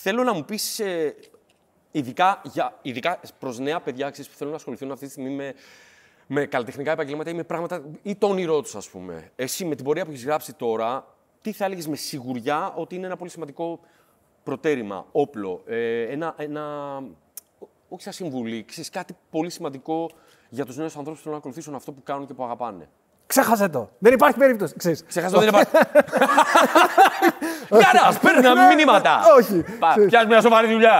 Θέλω να μου πεις, ε, ειδικά, για, ειδικά προς νέα παιδιά ξέρεις, που θέλουν να ασχοληθούν αυτή τη στιγμή με, με καλλιτεχνικά επαγγέλματα ή με πράγματα. ή το όνειρό τους, ας πούμε. Εσύ με την πορεία που έχεις γράψει τώρα, τι θα έλεγες με σιγουριά ότι είναι ένα πολύ σημαντικό προτέρημα, όπλο, ε, ένα, ένα, όχι σαν συμβουλή, ξέρεις, κάτι πολύ σημαντικό για τους νέους ανθρώπους που θέλουν να ακολουθήσουν αυτό που κάνουν και που αγαπάνε. Ξέχασε το. Δεν υπάρχει περίπτωση. Ξέρεις. Ξέχασε το, δεν υπάρχει. Γεια να, παίρνουμε μηνύματα. Όχι. Πιάσουμε μια σοβαρή δουλειά.